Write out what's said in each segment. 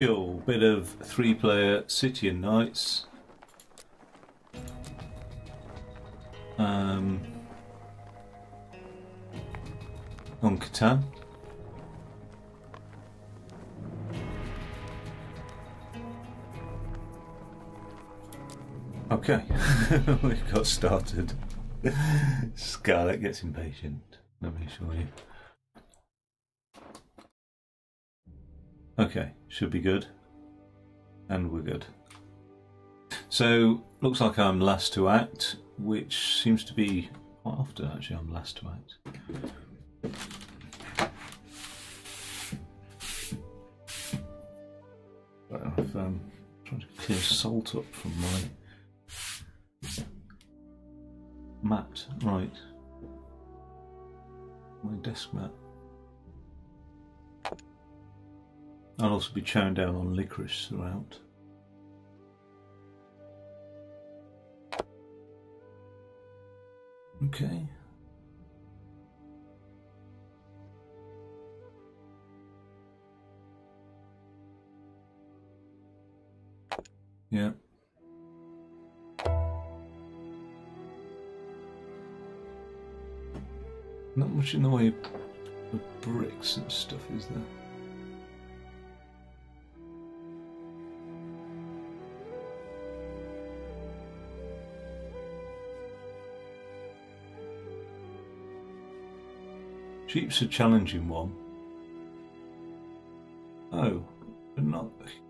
skill. Bit of three player City and Knights. Um, on Catan. Okay, we've got started. Scarlet gets impatient, let me show you. Okay, should be good. And we're good. So, looks like I'm last to act, which seems to be quite often actually I'm last to act. I've um, tried to clear salt up from my mat. Right. My desk mat. I'll also be chowing down on licorice throughout. Okay. Yeah. Not much in the way of bricks and stuff, is there? Sheep's a challenging one. Oh, but not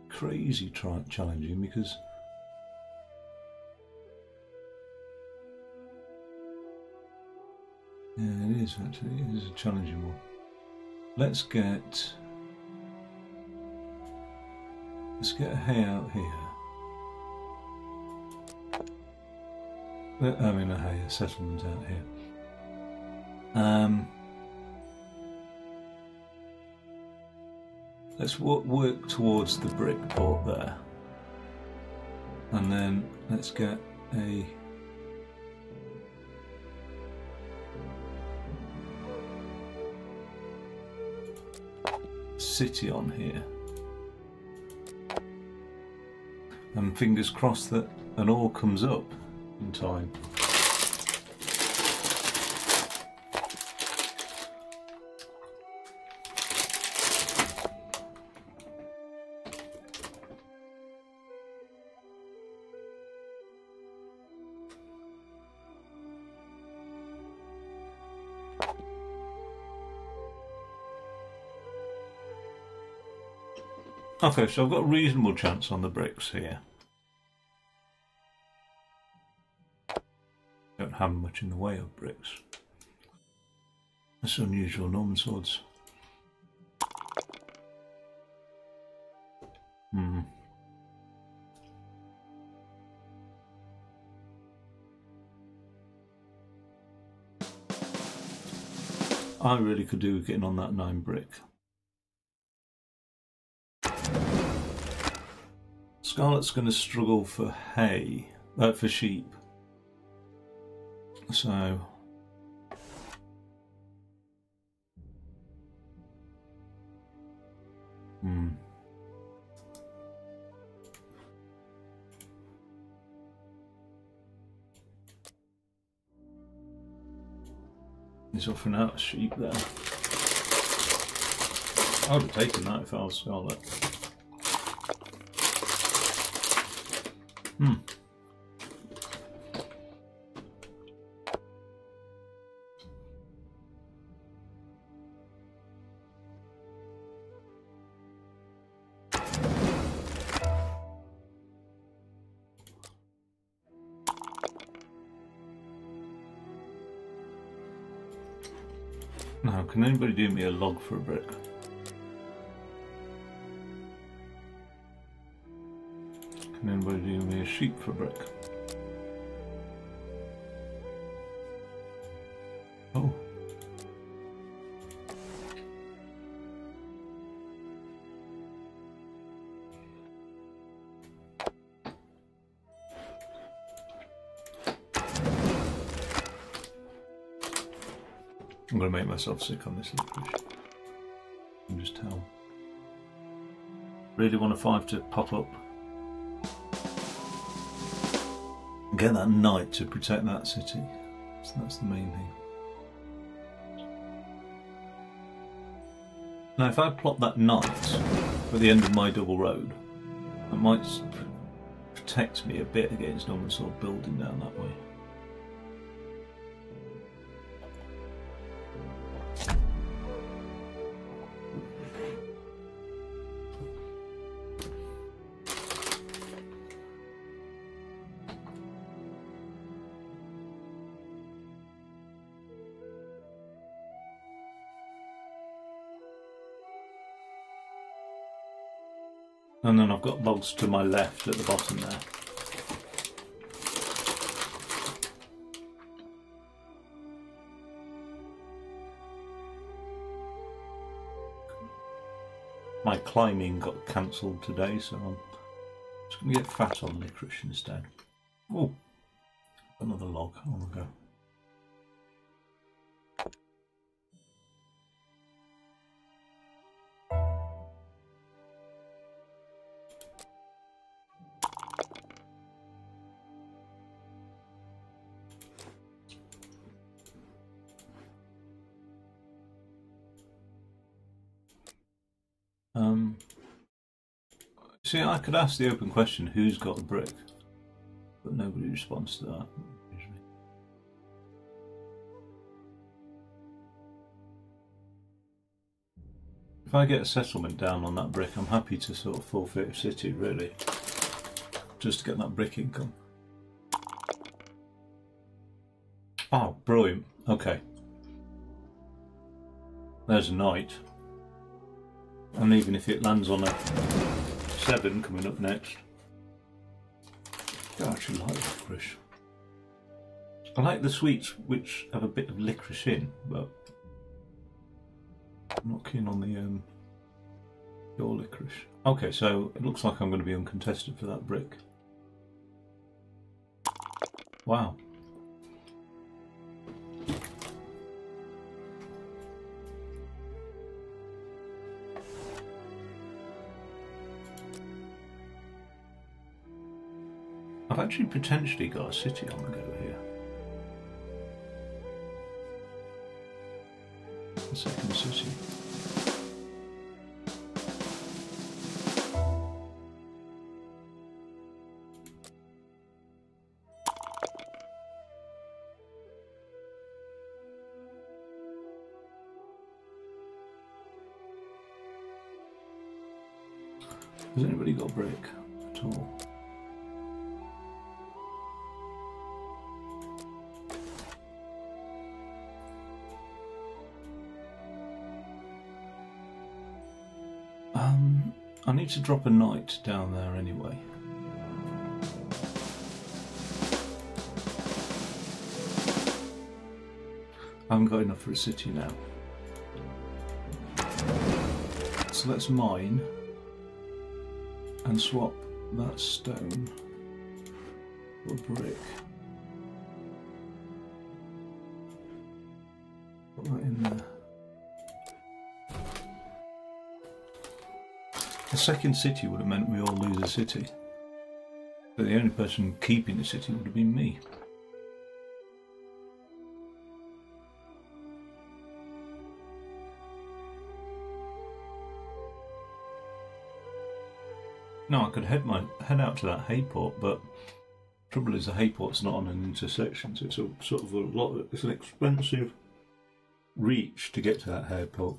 crazy try challenging because yeah, it is actually. It is a challenging one. Let's get let's get a hay out here. I mean, a hay, a settlement out here. Um. Let's work towards the brick port there. And then let's get a city on here. And fingers crossed that an all comes up in time. Okay, so I've got a reasonable chance on the bricks here. Don't have much in the way of bricks. That's unusual, Norman swords. Hmm. I really could do with getting on that nine brick. Scarlet's going to struggle for hay, uh, for sheep. So. Hmm. He's offering out sheep there. I would have taken that if I was Scarlet. Hmm. Now, can anybody do me a log for a brick? Sheep for brick? Oh. I'm going to make myself sick on this licorice. Can just tell. Really want a five to pop up. Get that knight to protect that city. So that's the main thing. Now, if I plot that knight at the end of my double road, that might protect me a bit against Norman sort of building down that way. And then I've got logs to my left at the bottom there. My climbing got cancelled today, so I'm just going to get fat on licorice instead. Oh, another log. On the go. See, I could ask the open question, who's got the brick? But nobody responds to that. If I get a settlement down on that brick, I'm happy to sort of forfeit a city, really. Just to get that brick income. Oh, brilliant. Okay. There's a knight. And even if it lands on a 7 coming up next. I actually like licorice. I like the sweets which have a bit of licorice in, but I'm not keen on the um, pure licorice. Okay, so it looks like I'm going to be uncontested for that brick. Wow. I've actually potentially got a city on the go here. A second city. Has anybody got a brick I need to drop a knight down there anyway. I haven't got enough for a city now. So let's mine and swap that stone for brick. A second city would have meant we all lose a city. But the only person keeping the city would have been me. No, I could head my head out to that hayport, but trouble is the hayport's not on an intersection, so it's a sort of a lot. It's an expensive reach to get to that hayport.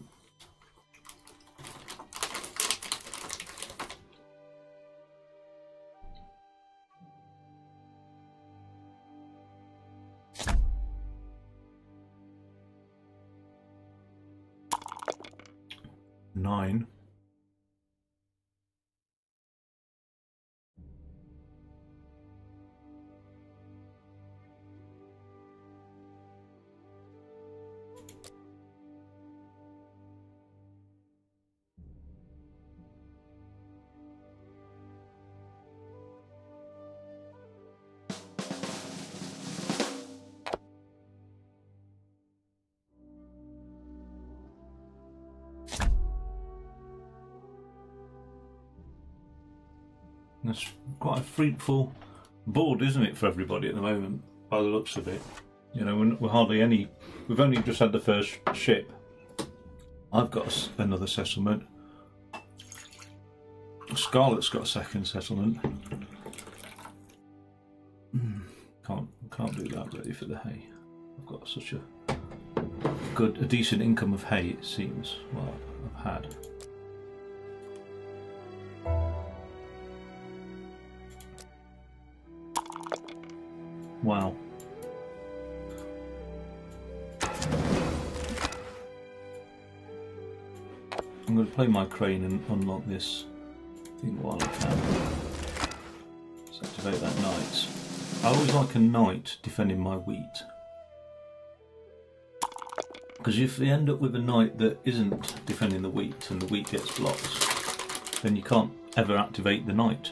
Nine. Fruitful board, isn't it, for everybody at the moment, by the looks of it. You know, we're, we're hardly any. We've only just had the first ship. I've got another settlement. Scarlet's got a second settlement. Hmm, can't can't do that really for the hay. I've got such a good, a decent income of hay. It seems. Well, I've had. Wow. I'm going to play my crane and unlock this thing while I can. Let's activate that knight. I always like a knight defending my wheat. Because if you end up with a knight that isn't defending the wheat and the wheat gets blocked, then you can't ever activate the knight.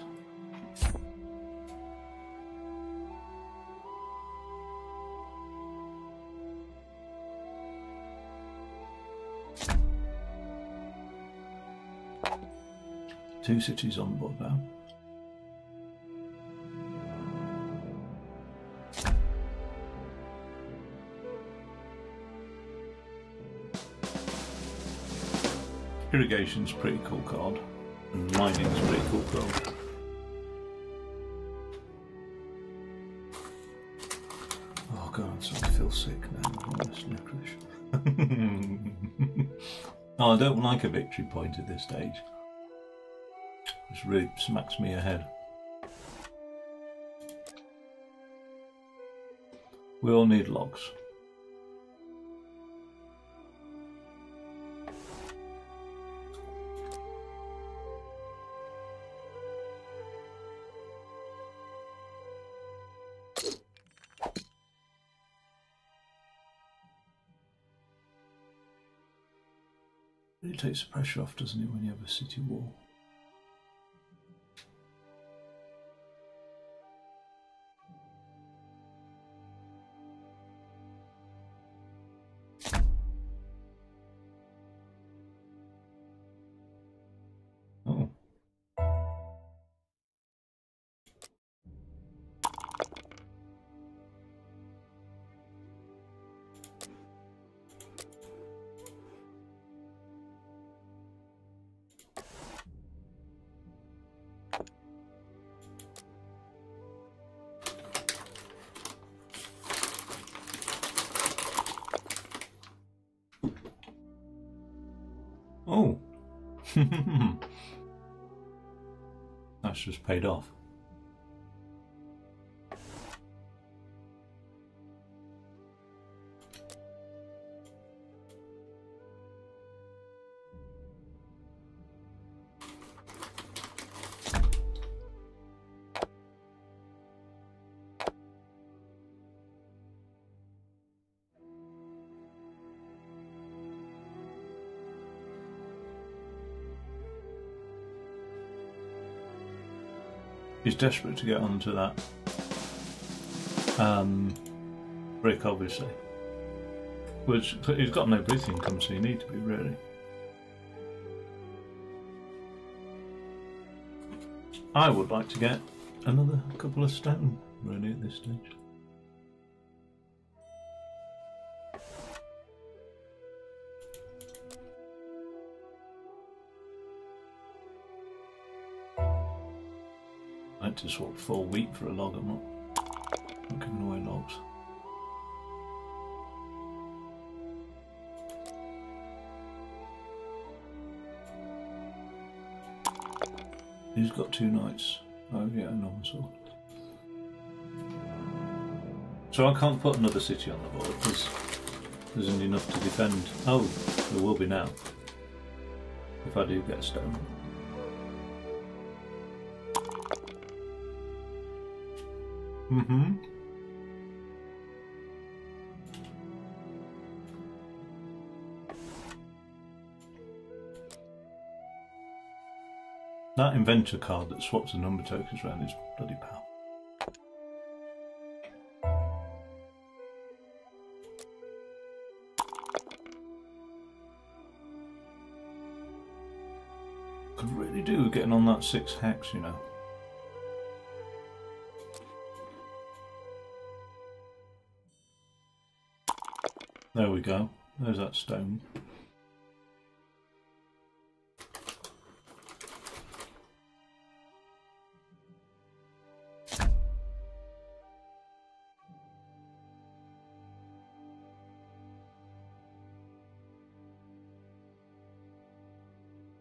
Two cities on board now. Irrigation's pretty cool card, and mining's pretty cool card. Oh god, starting to feel sick now. Almost licorice. oh, I don't like a victory point at this stage. This really smacks me ahead. We all need logs. It takes the pressure off, doesn't it, when you have a city wall? Paid off. He's desperate to get onto that um, brick, obviously. Which he's got no breathing income, so you need to be really. I would like to get another couple of stone really at this stage. To swap four wheat for a log. I'm not, not giving away logs. He's got two knights. Oh yeah, normal sword. So I can't put another city on the board because there isn't enough to defend. Oh, there will be now. If I do get a stone. Mm-hmm. That inventor card that swaps the number tokens around is bloody powerful. Could really do getting on that six hex, you know. There we go. There's that stone.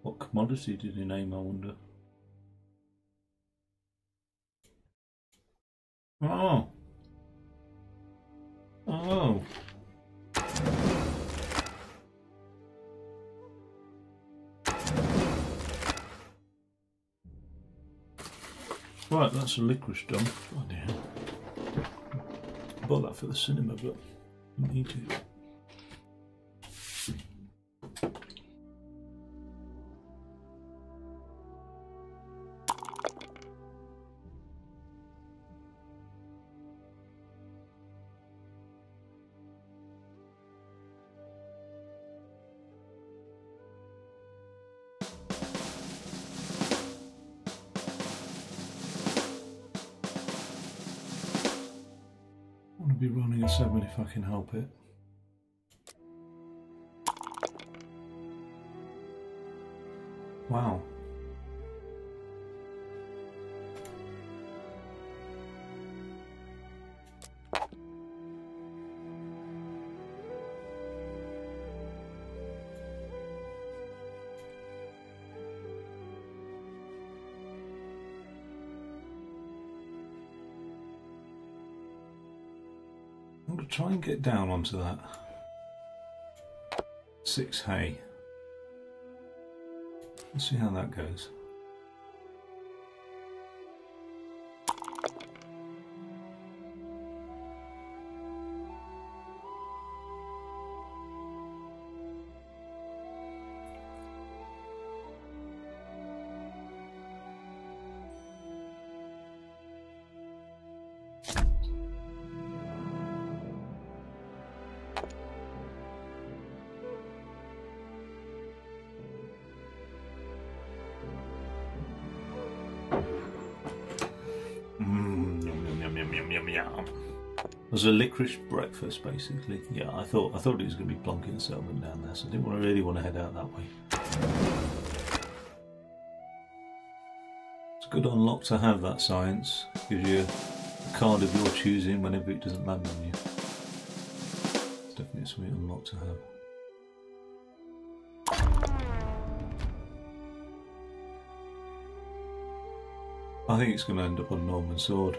What commodity did he name, I wonder? Right, licorice done. Bloody hell. Bought that for the cinema, but you need to. I want to be running a 7 if I can help it. Wow. Try and get down onto that. Six hay. Let's see how that goes. Yum. It was a licorice breakfast, basically. Yeah, I thought I thought he was going to be plonking a settlement down there, so I didn't really want to head out that way. It's a good unlock to have that science. Gives you a card of your choosing whenever it doesn't land on you. It's definitely something unlock to have. I think it's going to end up on Norman Sword.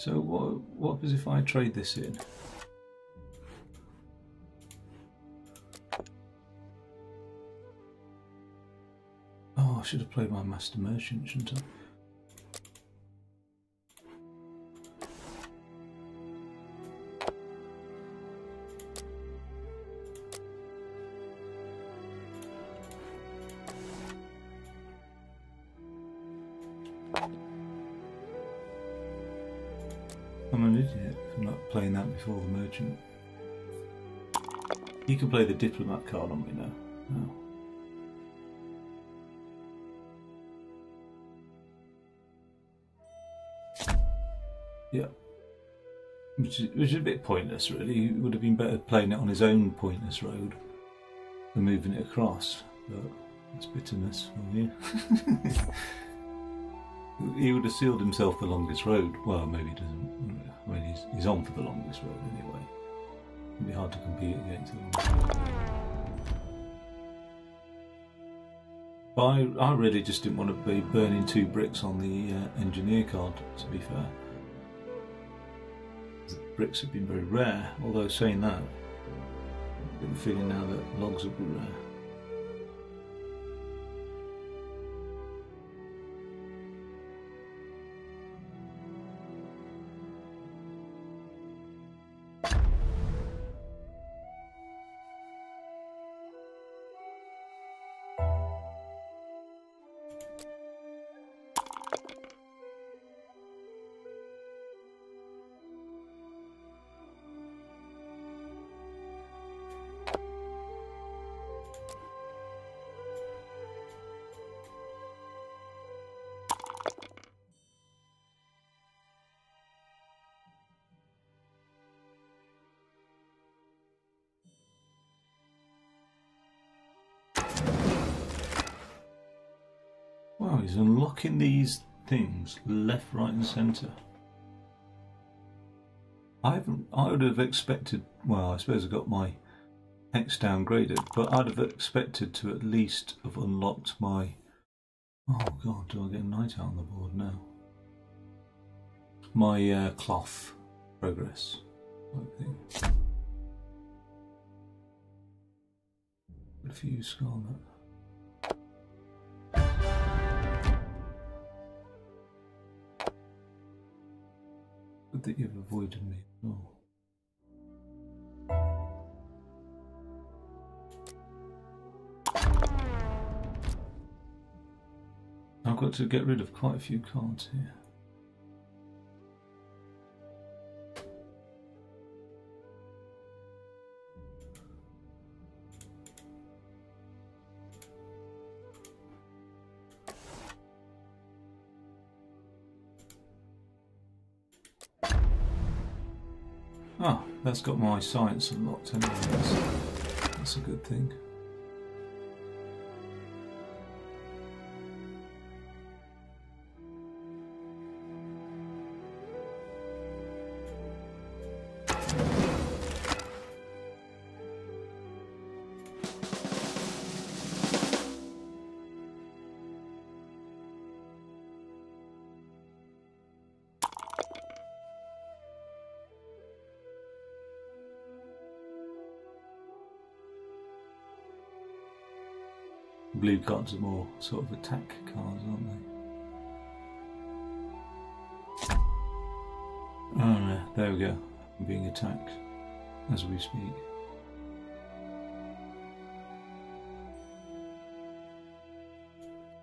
So what what happens if I trade this in? Oh, I should have played my master merchant, shouldn't I? Merchant. You can play the diplomat card on me now. No. Yeah. Which is, which is a bit pointless, really. It would have been better playing it on his own pointless road than moving it across. But it's bitterness from you. He would have sealed himself the longest road. Well, maybe he doesn't. I mean, he's, he's on for the longest road anyway. It'd be hard to compete against him. But I, I really just didn't want to be burning two bricks on the uh, engineer card, to be fair. The bricks have been very rare, although saying that, I get the feeling now that logs will be rare. Wow, he's unlocking these things left, right, and centre. I haven't. I would have expected. Well, I suppose I got my hex downgraded, but I'd have expected to at least have unlocked my. Oh God, do I get a knight out on the board now? My uh, cloth progress. I think. A few scarlet. Good that you've avoided me. No. I've got to get rid of quite a few cards here. Ah, that's got my science unlocked anyway. That's, that's a good thing. Blue cards are more sort of attack cards, aren't they? Oh no, there we go. I'm being attacked as we speak.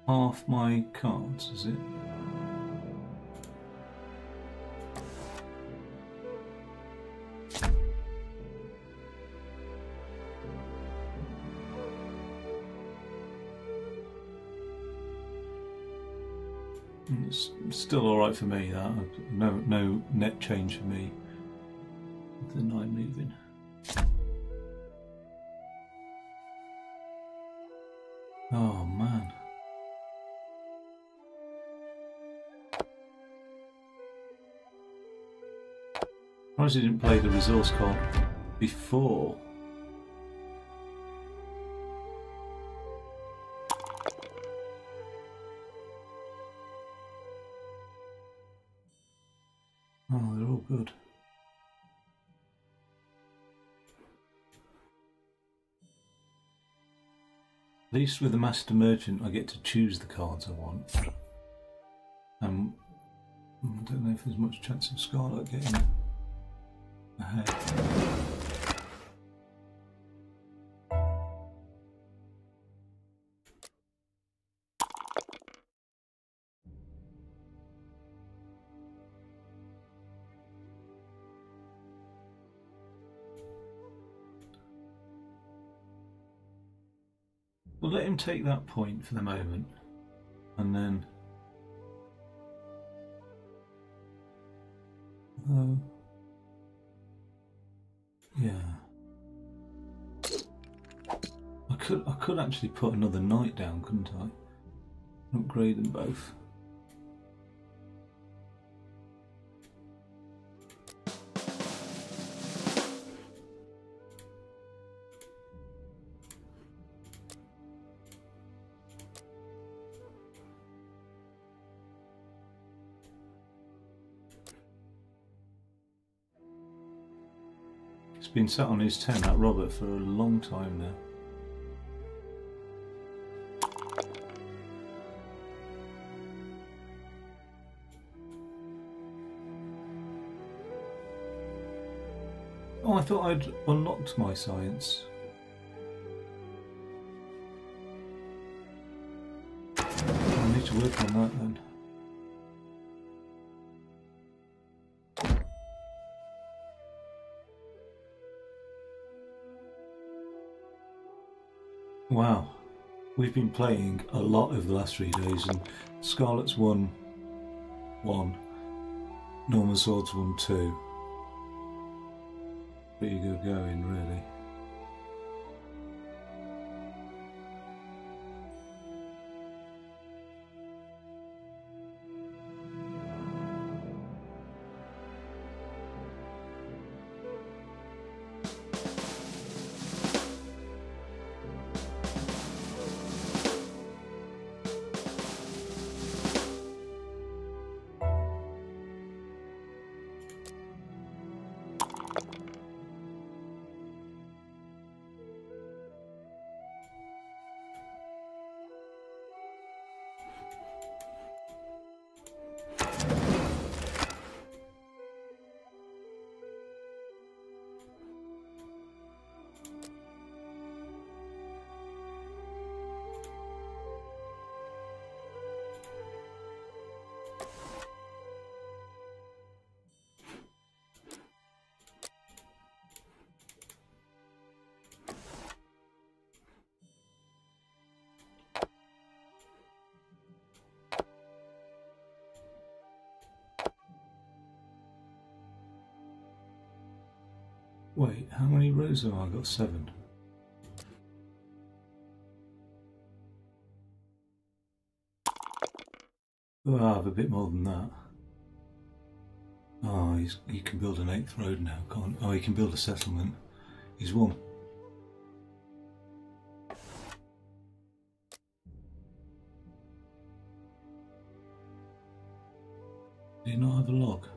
Half my cards, is it? Mm, it's still all right for me. That no no net change for me. with The nine moving. Oh man. Surprised he didn't play the resource card before. Good. At least with the Master Merchant, I get to choose the cards I want. Um, I don't know if there's much chance of Scarlet getting ahead. Take that point for the moment, and then. Uh, yeah. I could I could actually put another knight down, couldn't I? Upgrade them both. It's been sat on his tent, that robber, for a long time now. Oh, I thought I'd unlocked my science. I need to work on that then. Wow, we've been playing a lot over the last three days, and Scarlet's won one, Norman Swords won two. Pretty good going, really. Wait, how many rows have I got? Seven. Oh, I have a bit more than that. Oh, he can build an eighth road now, can't Oh, he can build a settlement. He's won. Did he not have a log?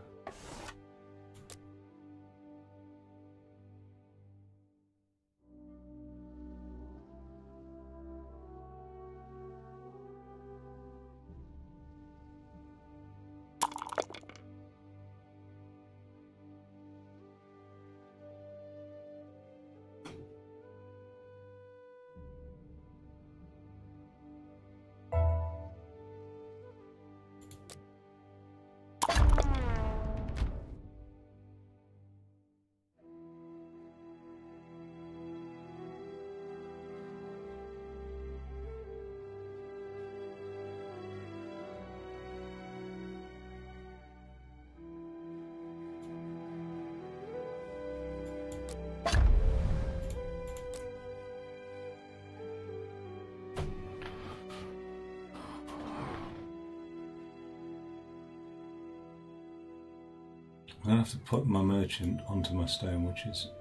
To have to put my merchant onto my stone, which is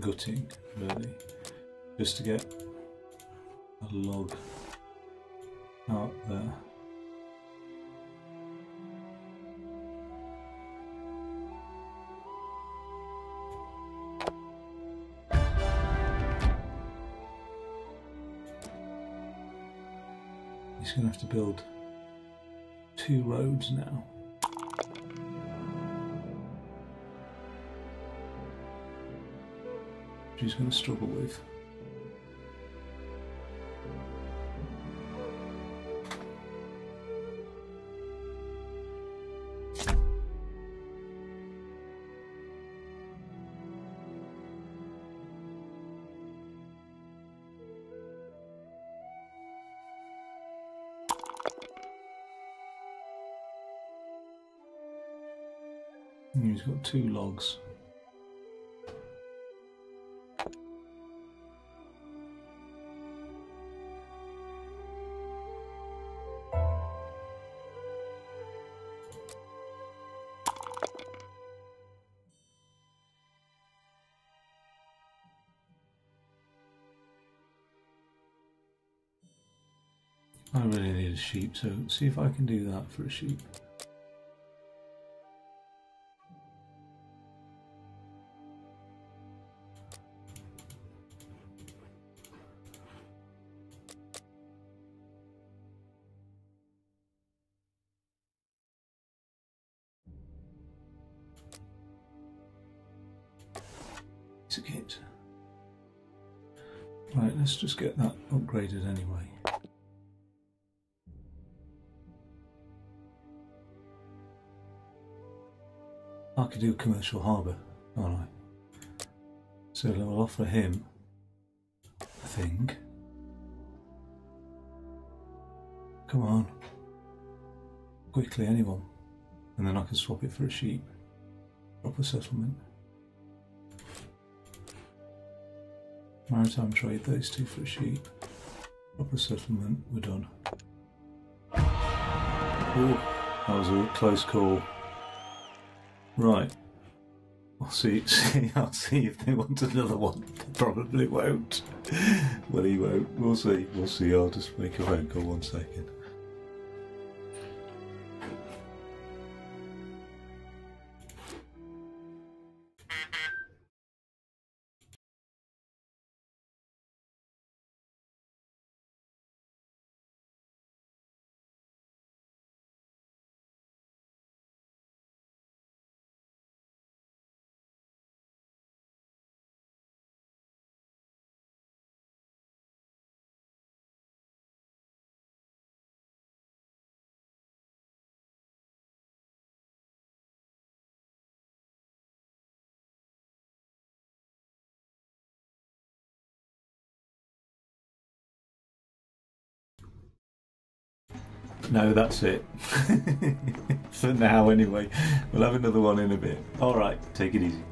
gutting, really, just to get a log out there. He's going to have to build two roads now. She's going to struggle with. He's got two logs. So see if I can do that for a sheep. It's a kit. Right, let's just get that upgraded anyway. Could do commercial harbour, alright. So we'll offer him a thing. Come on. Quickly, anyone. And then I can swap it for a sheep. Proper settlement. Maritime trade, those two for a sheep. Proper settlement, we're done. Ooh, that was a close call. Right. I'll see, see. I'll see if they want another one. They Probably won't. well, he won't. We'll see. We'll see. I'll just make a phone call. One second. No, that's it. For now, anyway. We'll have another one in a bit. Alright, take it easy.